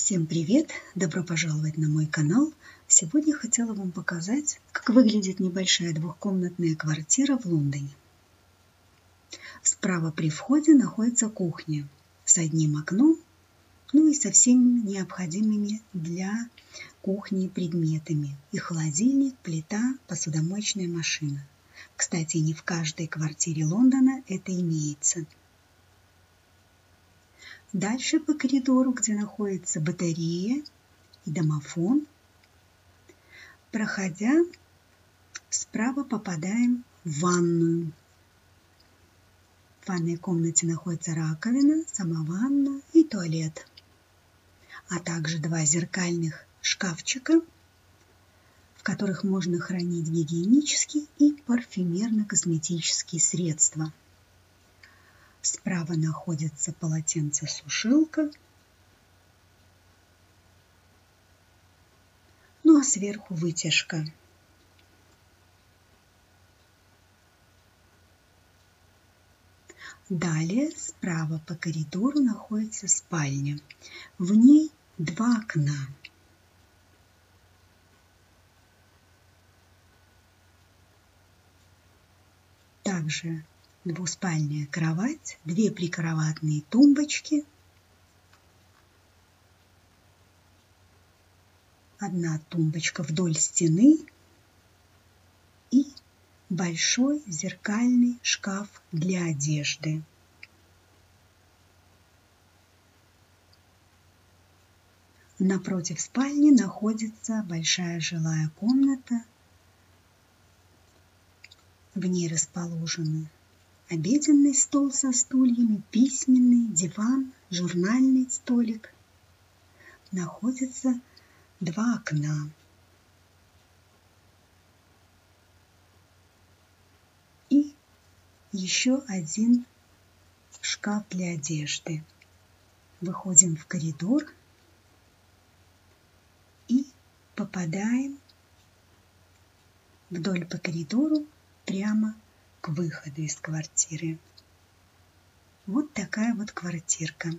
Всем привет! Добро пожаловать на мой канал! Сегодня хотела вам показать, как выглядит небольшая двухкомнатная квартира в Лондоне. Справа при входе находится кухня с одним окном, ну и со всеми необходимыми для кухни предметами. И холодильник, плита, посудомоечная машина. Кстати, не в каждой квартире Лондона это имеется – Дальше по коридору, где находится батарея и домофон, проходя, справа попадаем в ванную. В ванной комнате находится раковина, сама ванна и туалет, а также два зеркальных шкафчика, в которых можно хранить гигиенические и парфюмерно-косметические средства – Справа находится полотенце-сушилка. Ну а сверху вытяжка. Далее справа по коридору находится спальня. В ней два окна. Также двуспальная кровать, две прикроватные тумбочки, одна тумбочка вдоль стены и большой зеркальный шкаф для одежды. Напротив спальни находится большая жилая комната. В ней расположены обеденный стол со стульями, письменный, диван, журнальный столик. Находятся два окна. И еще один шкаф для одежды. Выходим в коридор и попадаем вдоль по коридору прямо к выходу из квартиры. Вот такая вот квартирка.